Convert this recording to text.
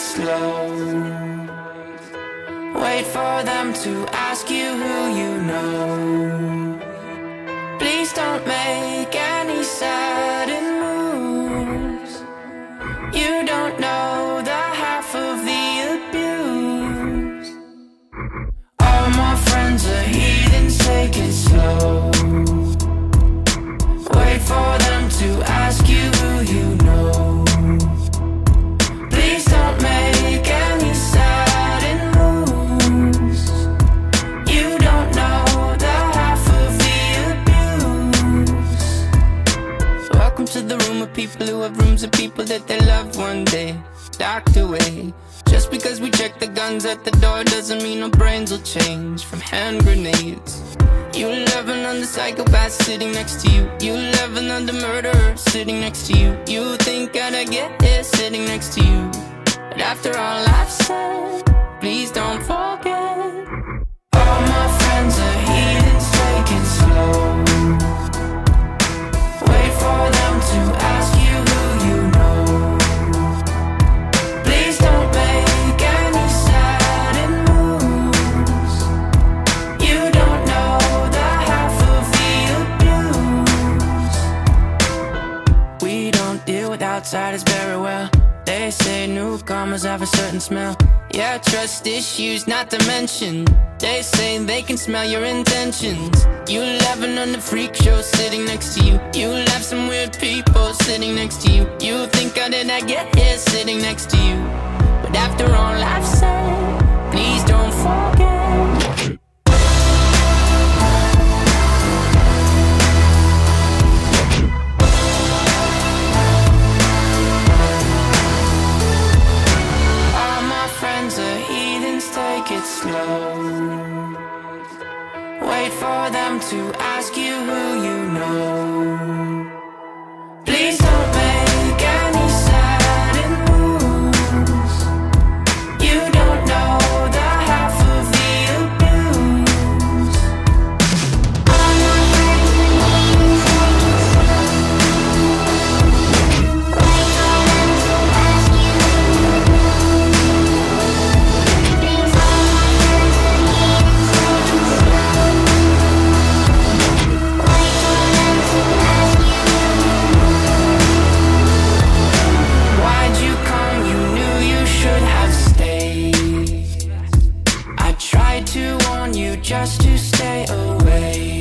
slow. Wait for them to ask you who guns at the door doesn't mean our brains will change from hand grenades. You love another psychopath sitting next to you. You love another murderer sitting next to you. You think I'd get here sitting next to you. But after all I've said, please don't forget. With outsiders very well. They say newcomers have a certain smell. Yeah, trust issues not to mention. They say they can smell your intentions. You laughing on the freak show sitting next to you. You laugh some weird people sitting next to you. You think how did I get here sitting next to you? But after all I've said, who you know. To warn you just to stay away.